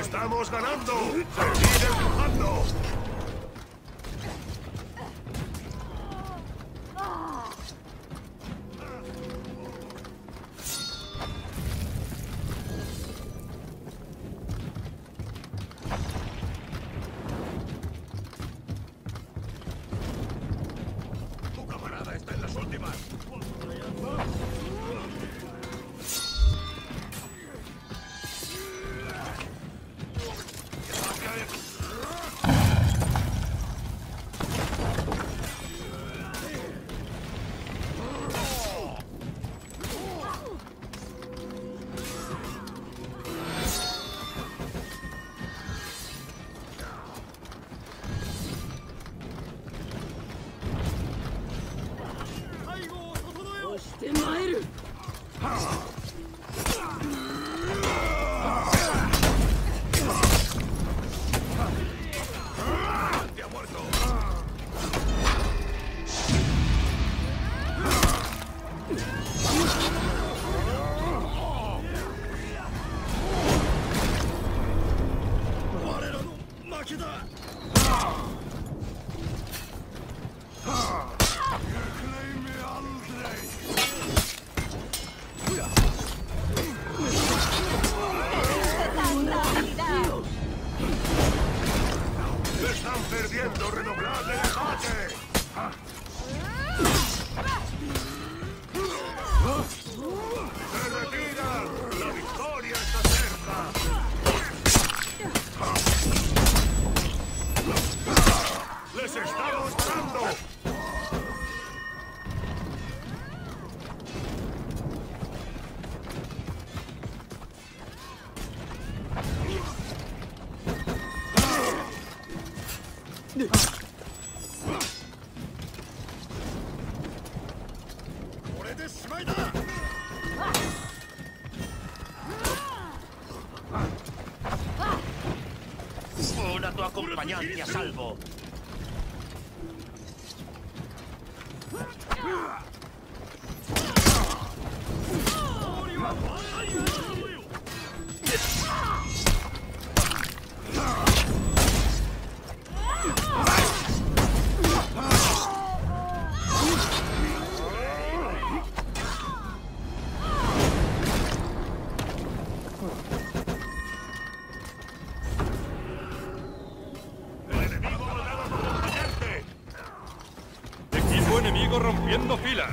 ¡Estamos ganando! ¡Seguid empujando! ¡Están perdiendo! ¡Redoblad el ataque! これで accompanied a salvo. Ah! Enemigo rompiendo filas.